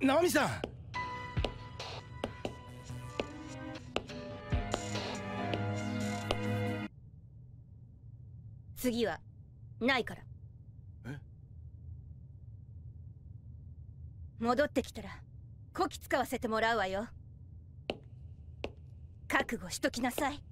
ナミさん。次はないから。戻ってきたらこき使わせてもらうわよ。覚悟しときなさい。